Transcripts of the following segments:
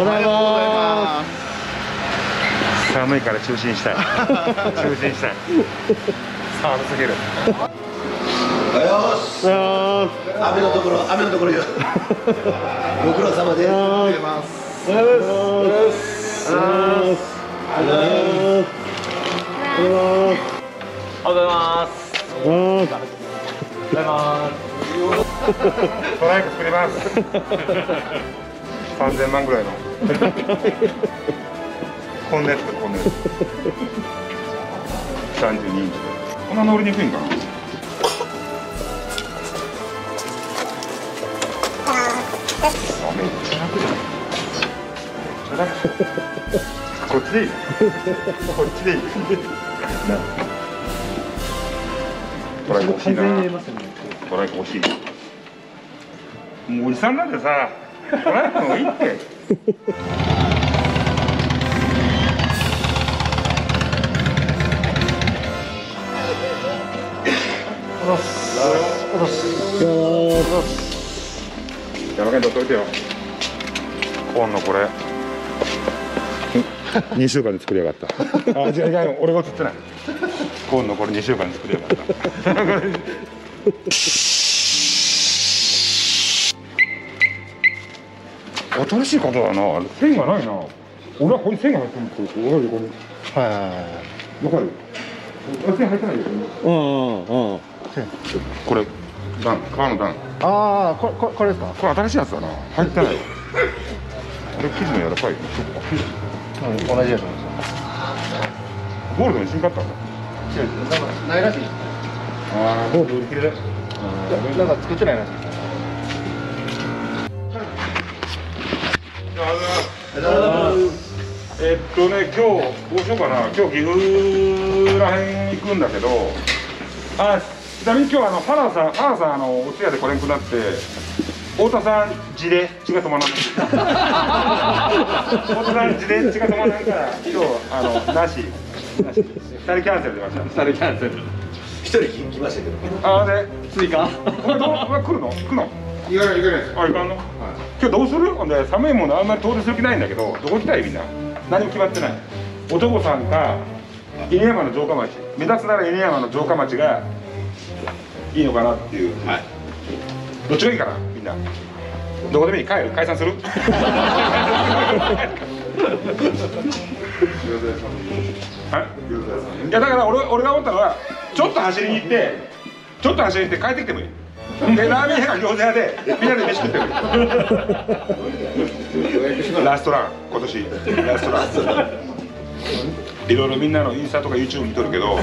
おはようございます。寒いから中心したい。中心したい。寒すぎる。おはよう雨のところ雨のところよ。ご苦労様です。おはようございます。おはようございます。おはようございます。おはようございます。ございます。トライク作ります。3000万ぐらいの。こんなやつだこんなやつ。32インチこんな乗りにくいんかな？あめっちゃ楽じゃこっちでいい。こっちでいい。な。トライク欲しいな。トライク欲しい。もうおじさんなんてさトライクの方がいいって。山県取っといてよコーンのこれ2週間で作りやがったあ違う違う俺が映ってないコーンのこれ2週間で作りやがった新しい方だな。線がないな。俺はここに線が入ってるんですよ俺は横に。はいはいはい。わかる？あ線入ってないよ。うんうんうん。これ段。革の段。ああこれこれこれですか？これ新しいやつだな。入ってない。よこれ生地の柔らかい。うん同じやつ。ゴールドにしんかったんだ違う。なんかないらしい。ああゴールド売り切れでなんか作ってないらしいです。えっとね今日どうしようかな。今日岐阜らへん行くんだけど。あちなみに今日あの原さん原さんあのお通夜でこれにくなって。太田さん字で血が止まらない。太田さん字で血が止まらないから今日あのなし。なし二人キャンセル出ました。二人キャンセル。一人来ましたけど。あで追加これどう来るの？来るの？いかないいかないあいかんの、今日どうする？ほんで寒いものあんまり遠出する気ないんだけどどこ行きたいみんな？何も決まってない。男さんか犬山の城下町目立つなら犬山の城下町がいいのかなっていう、はい。どっちがいいかなみんな？どこでもいい。帰る？解散する？はい。いやだから俺俺が思ったのはちょっと走りに行ってちょっと走りに行って帰ってきてもいいでラーメン屋が餃子屋でみんなで飯食ってもいいラストラン今年。ラストラン。いろいろみんなのインスタとか YouTube 見とるけど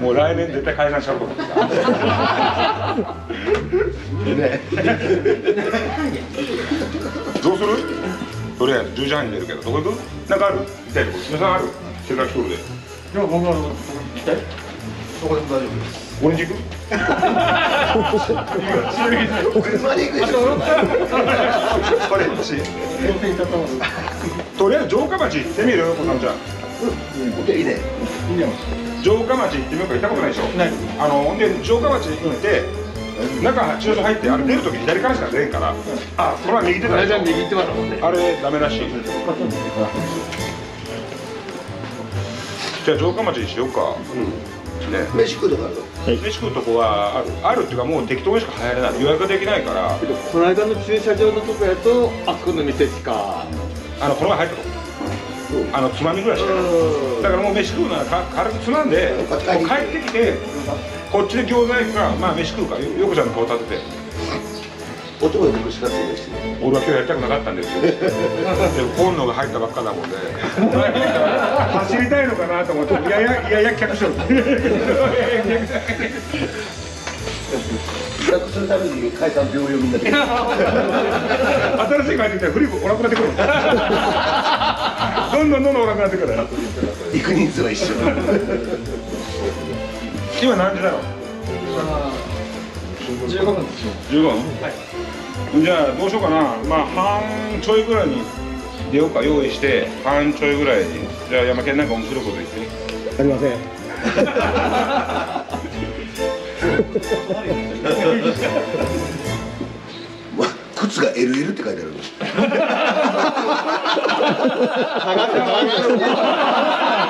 もう来年絶対解散しちゃうと思ってさどうする？とりあえず10時半に出るけど。どこ行く？なんかある？行きたいとこ。皆さんある？せっかく来るで。いや僕は行きたいどこでも大丈夫です。オレンジ行く 行くでしょオレンジとりあえず城下町行ってみるんちゃんいいね城下町行ってみようか行ったことないでしょないあのほんで城下町行って中駐車場入ってあれ出るとき左からしか出んからあこれは右手だ右行ってましたもんねあれダメらしいじゃあ城下町にしようかね。飯食うとこある飯食うとこはあるあるっていうかもう適当にしか入れない。予約ができないから。この間の駐車場のとこやとあそこの店しか。あのこの前入ったとこ。あのつまみぐらいしかないだからもう飯食うならか軽くつまんでもう帰ってきてこっちで餃子行くかまあ飯食うか。よよこちゃんの顔立てて男で僕しかついてして俺は今日やりたくなかったんですよ。でも本能が入ったばっかだもんで。走りたいのかなと思っていやいやいやいや客しよる予約するために解散秒読みになってる新しい帰ってきたらフリップおらくなってくるどんどんどんどんおらくなってくる行く人数は一緒。今何時だろう？15分ですよ。15分？はい。じゃあどうしようかな。まあ半ちょいぐらいに出ようか用意して半ちょいぐらいに。じゃあ山県なんか面白いこと言って。ありません。わ靴が LL って書いてある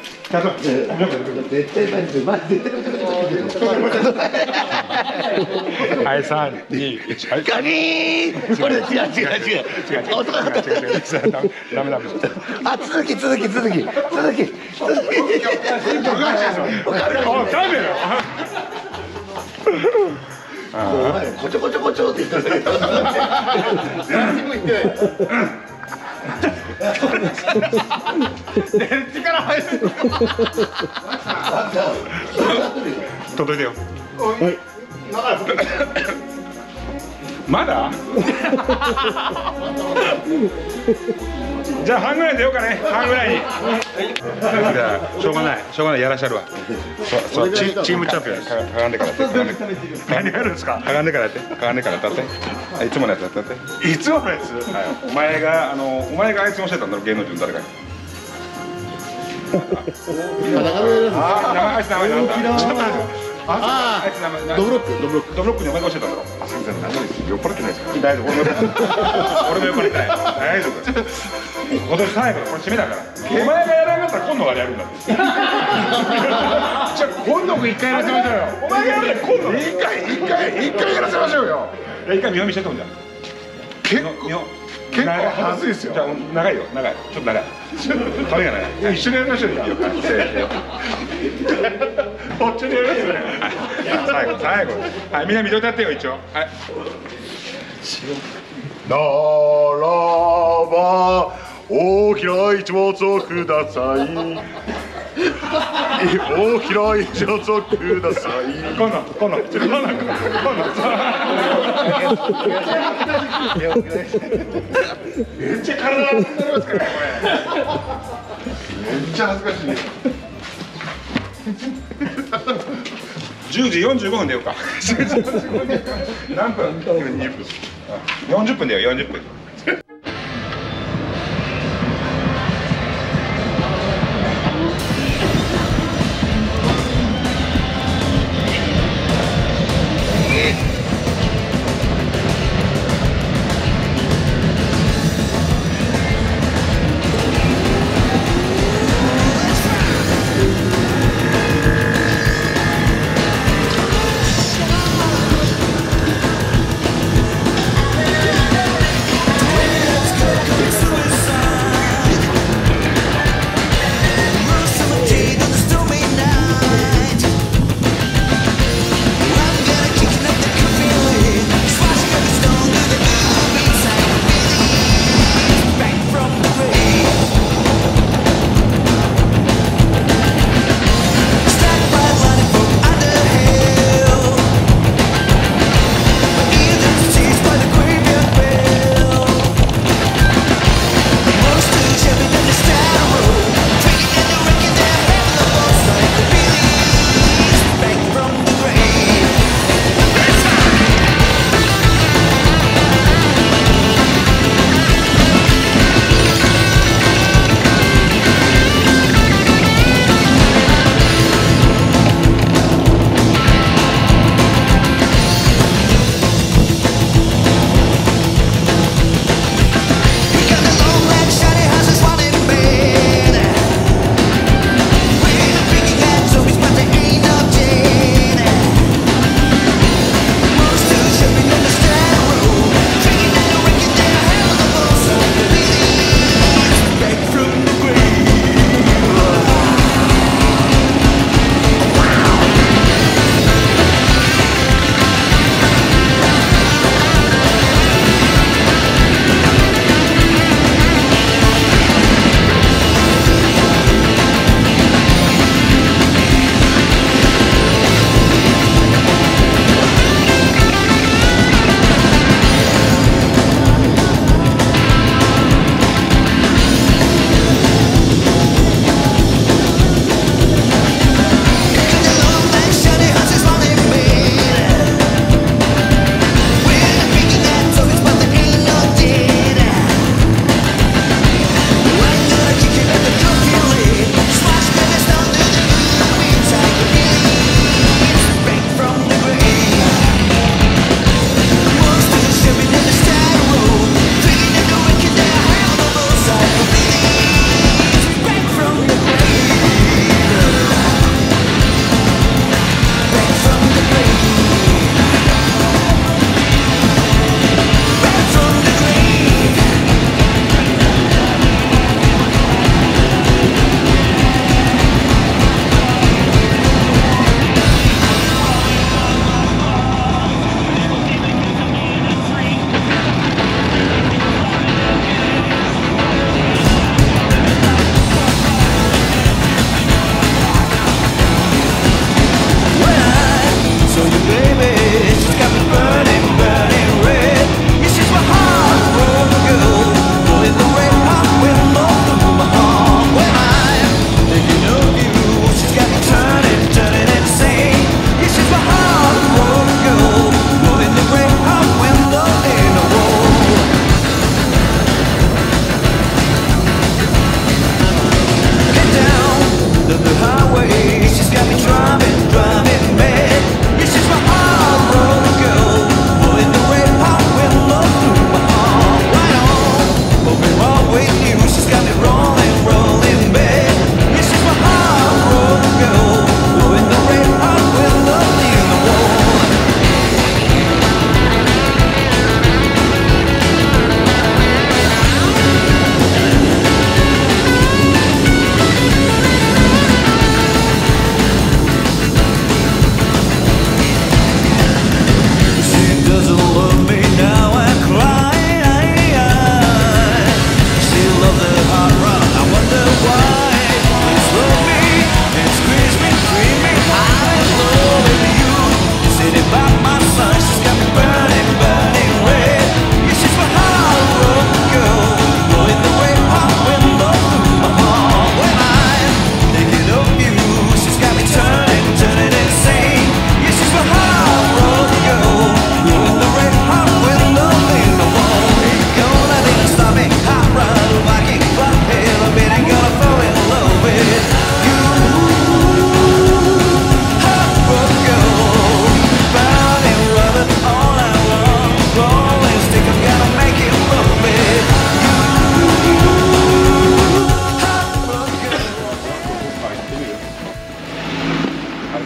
絶対マジでマジではい3 2 1はい。ガニー！これ違う違う違う。音が違う違う。違うダメダメダメあ続き続き続き。続き。続き。こちょこちょこちょって言っ何にも言ってない力入る届いてよはいまだ じゃあ半ぐらい出ようかね。半ぐらいに。じゃあしょうがない。しょうがない。やらしゃるわ。そうそうチチームチャンピオンかかがんでからやって。かがんで何やるんですか？かがんでからやって。かがんでからやって。あいつものやつやって。いつものやつ、はい、お前があのお前があいつもしてたんだろ芸能人の誰かに。あ名前あいつ名前なんだあいつ名前ドブロックドブロッドブロックにお前が教えたんだろ。あすみません何です酔っ払ってないですか？大丈夫。俺も酔っ払ってない。大丈夫。今年最後のこれ締めだから。お前がやらなかったら今度がやるんだ。じゃあ今度も一回やらせましょうよ。お前がやるんだ今度一回一回一回やらせましょうよ。一回見本見してとんじゃん。結構結構はずいですよ。じゃあ長いよ長い。ちょっと長い。髪が長い。一緒にやりましょうよこっちにやりますね最後最後はい。みんな見とい。たってよ一応はい。ならば大きな一物をください。大きな一物をください。今度今度ちょっと今度今度めっちゃ体熱くなりますからこれめっちゃ恥ずかしい。10時45分出ようか。10時45分で何分？20分40分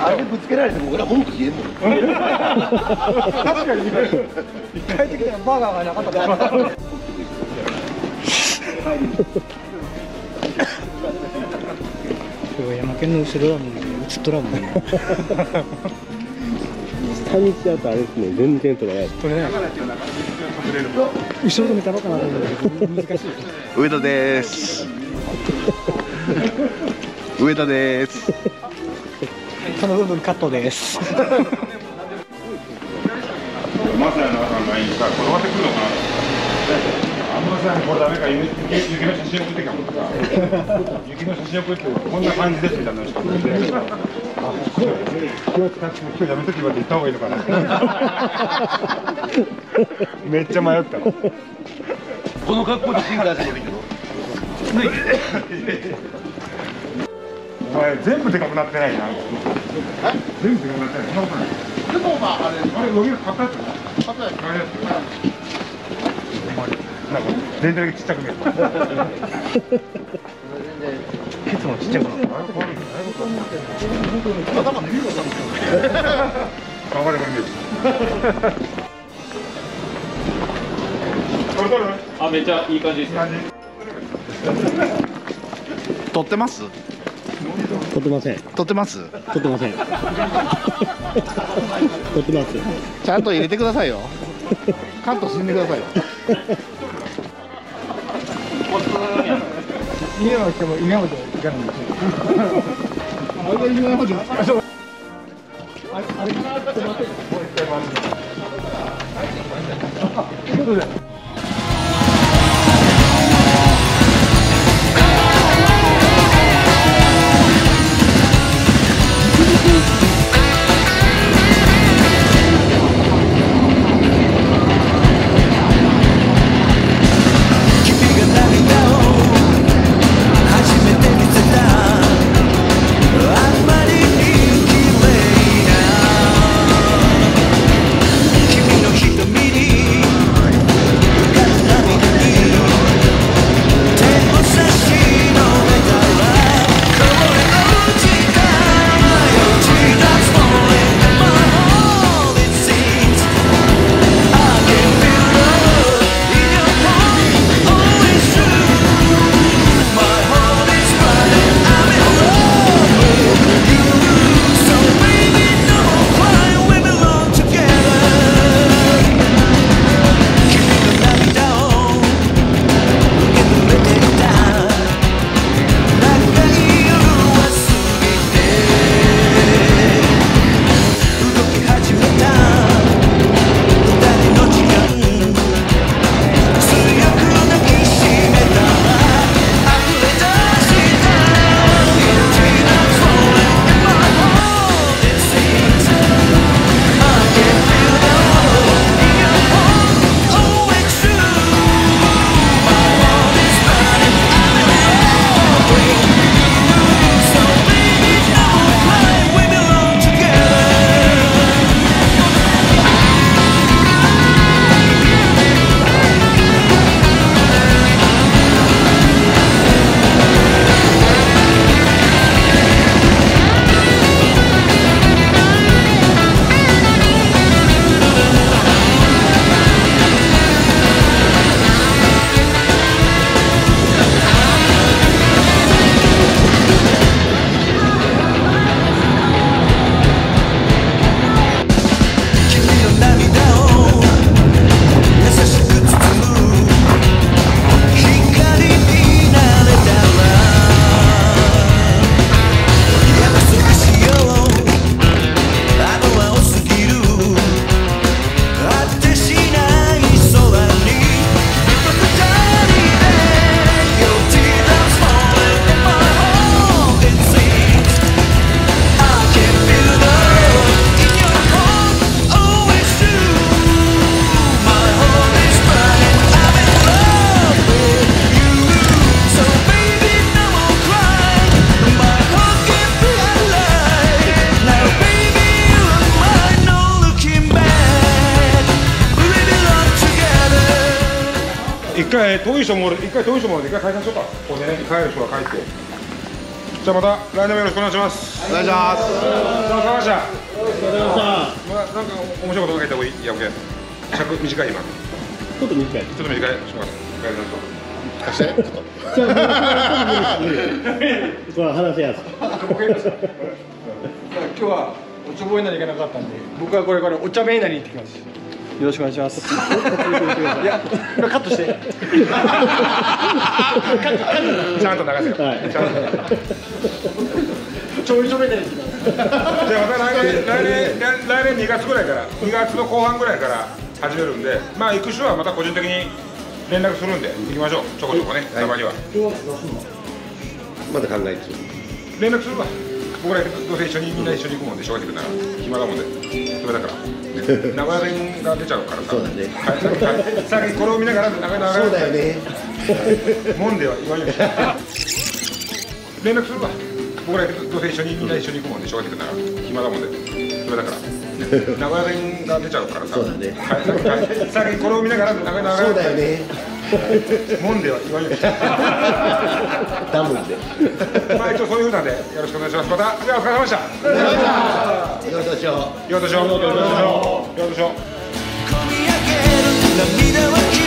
だよ40分られても俺は文句言えんもん。確かに帰ってきたらバーガーがなかったから。山県の後ろはもう映っとらんもんね下道だとあれですね全然取らない。これね後ろで見たろうかなと思うんだけど難しい。上田です。上田ですその部分カットです。マサヤの朝の LINE さ、これ終わってくるのかなあんまさ、これダメか、雪雪の写真送ってきたもんさ、雪の写真送って、こんな感じですみたいなのしか送ってない。から、あ、気を使って、今日やめときまで言った方がいいのかな。めっちゃ迷ったの。この格好でシンガーしてもいいけどお前、全部でかくなってないな。全部でかくなってない。そんなことない。でも、まあ、あれ、あれ、伸びる、買ったやつ。買ったやつ。なんか、全体的にちっちゃく見える。ケツもちっちゃくなった。頭伸びるか頑張れ、これ。見える。これ。取るあめっちゃいい感じです感じ。撮ってます取ってません。撮ってます？取ってません。取ってます。ちゃんと入れてくださいよ。カットしてんでくださいよ。家の人も稲本行かないんですよ。君回遠い人もおる一回遠い人もおる一回解散しようか。ここでね帰る人は帰って。じゃあまた来年もよろしくお願いします。お願いします。じゃあ高橋ました。まあなんか面白いこと考えた方がいい？やおけ尺短い今。ちちょっと短い。ょっと短いします。帰りましょう貸して。ちょっとじゃあこれは話しやす 今日はおちょぼいなり行かなかったんで僕はこれからお茶目になりに行ってきますよろしくお願いします。いやこれカットして。ちゃんと流せよ、はい。ちゃんとちょいちょめになりに行きますじゃあまた来年来年来来年2月ぐらいから2月の後半ぐらいから始めるんでまあ行く人はまた個人的に連絡するんで行きましょう。ちょこちょこねたまには。まだ考えてる。連絡するわ僕らどうせ一緒にみんな一緒に行くもんで正直言うなら暇だもんでそれだから、ね、名古屋弁が出ちゃうから。さそうこれを見ながら名古屋そうだよねもんで。は言わんよ連絡するわ僕らどうせ一緒にみんな一緒に行くもんで正直言うなら暇だもんでそれだから、ね、名古屋弁が出ちゃうからさそうこれを見ながら名古屋そうだよねもんでは言わんようにしてダムでまあ一応そういうふうなんでよろしくお願いします。またじゃあお疲れ様でした。よいしょようとしようようとしよしよう込み上げる涙は君に